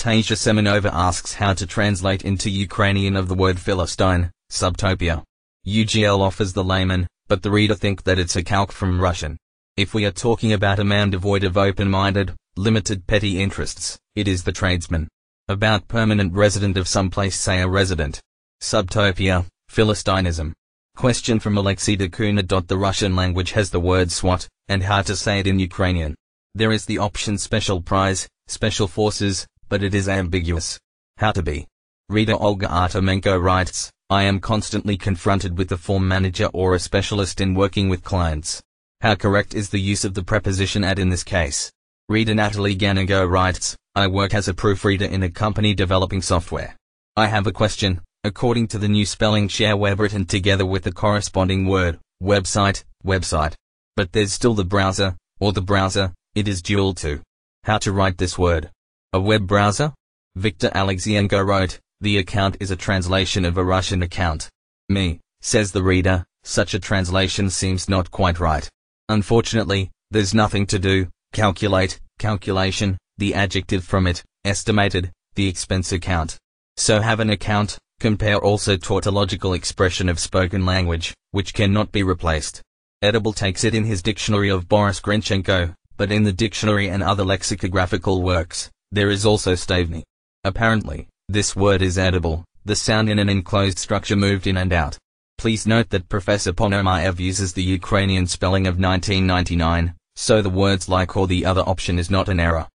Tasia Semenova asks how to translate into Ukrainian of the word Philistine, subtopia. UGL offers the layman, but the reader think that it's a calque from Russian. If we are talking about a man devoid of open-minded, limited petty interests, it is the tradesman. About permanent resident of some place say a resident. Subtopia, Philistinism. Question from Alexei Dakuna. The Russian language has the word SWAT, and how to say it in Ukrainian. There is the option Special Prize, Special Forces, but it is ambiguous. How to be. Reader Olga Artemenko writes, I am constantly confronted with the form manager or a specialist in working with clients. How correct is the use of the preposition at in this case? Reader Natalie Ganigo writes, I work as a proofreader in a company developing software. I have a question. According to the new spelling share web written together with the corresponding word, website, website. But there's still the browser, or the browser, it is dual to. How to write this word? A web browser? Victor Alexienko wrote, the account is a translation of a Russian account. Me, says the reader, such a translation seems not quite right. Unfortunately, there's nothing to do, calculate, calculation, the adjective from it, estimated, the expense account. So have an account, compare also tautological expression of spoken language, which cannot be replaced. Edible takes it in his dictionary of Boris Grinchenko, but in the dictionary and other lexicographical works, there is also stavny. Apparently, this word is edible, the sound in an enclosed structure moved in and out. Please note that Professor Ponomariov uses the Ukrainian spelling of 1999, so the words like or the other option is not an error.